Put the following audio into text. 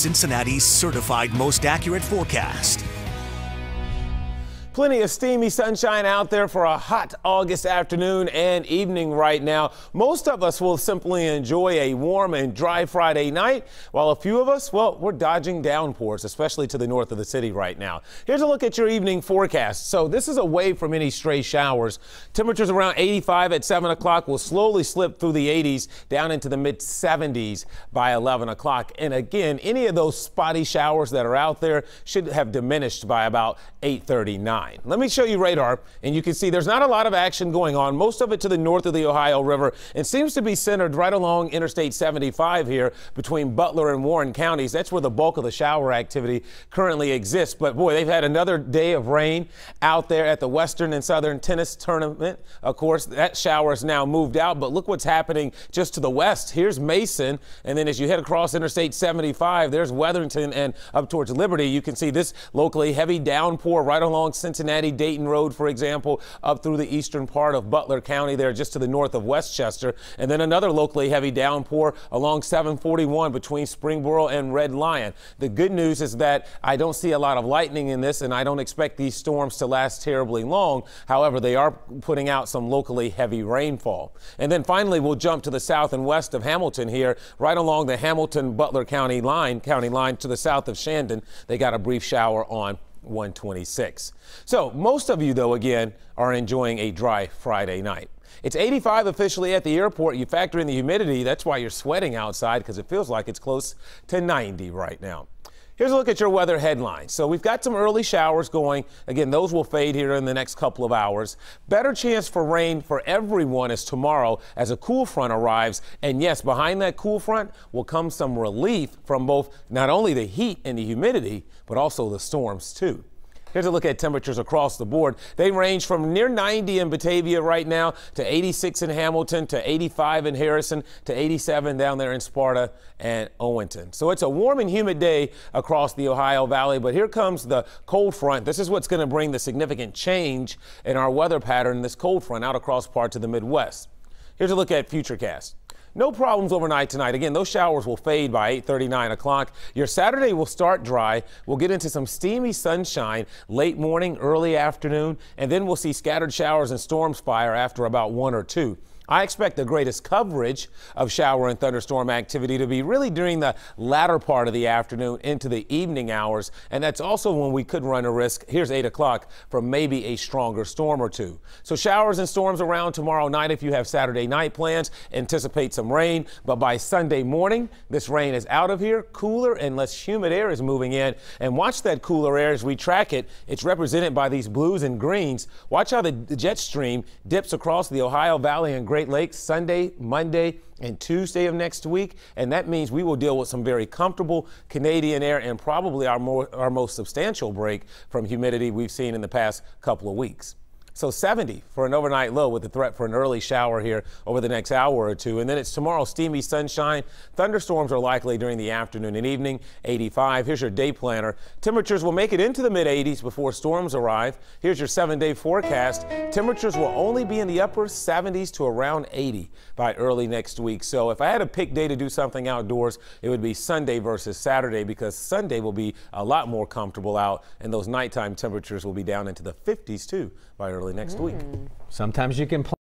Cincinnati's certified most accurate forecast. Plenty of steamy sunshine out there for a hot August afternoon and evening right now. Most of us will simply enjoy a warm and dry Friday night, while a few of us, well, we're dodging downpours, especially to the north of the city right now. Here's a look at your evening forecast. So this is away from any stray showers. Temperatures around 85 at 7 o'clock will slowly slip through the 80s down into the mid 70s by 11 o'clock. And again, any of those spotty showers that are out there should have diminished by about 839. Let me show you radar, and you can see there's not a lot of action going on. Most of it to the north of the Ohio River and seems to be centered right along Interstate 75 here between Butler and Warren counties. That's where the bulk of the shower activity currently exists. But boy, they've had another day of rain out there at the Western and Southern Tennis Tournament. Of course, that shower has now moved out, but look what's happening just to the west. Here's Mason, and then as you head across Interstate 75, there's Wetherington and up towards Liberty. You can see this locally heavy downpour right along Cincinnati Dayton Road, for example, up through the eastern part of Butler County there just to the north of Westchester. And then another locally heavy downpour along 741 between Springboro and Red Lion. The good news is that I don't see a lot of lightning in this and I don't expect these storms to last terribly long. However, they are putting out some locally heavy rainfall. And then finally, we'll jump to the south and west of Hamilton here, right along the Hamilton Butler County line, county line to the south of Shandon. They got a brief shower on 126. So most of you, though, again, are enjoying a dry Friday night. It's 85 officially at the airport. You factor in the humidity. That's why you're sweating outside because it feels like it's close to 90 right now. Here's a look at your weather headlines. So we've got some early showers going. Again, those will fade here in the next couple of hours. Better chance for rain for everyone is tomorrow as a cool front arrives. And yes, behind that cool front will come some relief from both not only the heat and the humidity, but also the storms too. Here's a look at temperatures across the board. They range from near 90 in Batavia right now to 86 in Hamilton to 85 in Harrison to 87 down there in Sparta and Owenton. So it's a warm and humid day across the Ohio Valley, but here comes the cold front. This is what's going to bring the significant change in our weather pattern, this cold front out across parts of the Midwest. Here's a look at Futurecast. No problems overnight tonight. Again, those showers will fade by 8:39 o'clock. Your Saturday will start dry. We'll get into some steamy sunshine late morning, early afternoon, and then we'll see scattered showers and storms fire after about 1 or 2. I expect the greatest coverage of shower and thunderstorm activity to be really during the latter part of the afternoon into the evening hours. And that's also when we could run a risk, here's 8 o'clock, for maybe a stronger storm or two. So showers and storms around tomorrow night if you have Saturday night plans. Anticipate some rain. But by Sunday morning, this rain is out of here. Cooler and less humid air is moving in. And watch that cooler air as we track it. It's represented by these blues and greens. Watch how the jet stream dips across the Ohio Valley and Great Great Lakes Sunday, Monday, and Tuesday of next week. And that means we will deal with some very comfortable Canadian air and probably our, more, our most substantial break from humidity we've seen in the past couple of weeks. So 70 for an overnight low with the threat for an early shower here over the next hour or two. And then it's tomorrow, steamy sunshine. Thunderstorms are likely during the afternoon and evening, 85. Here's your day planner. Temperatures will make it into the mid 80s before storms arrive. Here's your seven day forecast. Temperatures will only be in the upper 70s to around 80 by early next week. So if I had a pick day to do something outdoors, it would be Sunday versus Saturday because Sunday will be a lot more comfortable out and those nighttime temperatures will be down into the 50s too by early next mm. week. Sometimes you can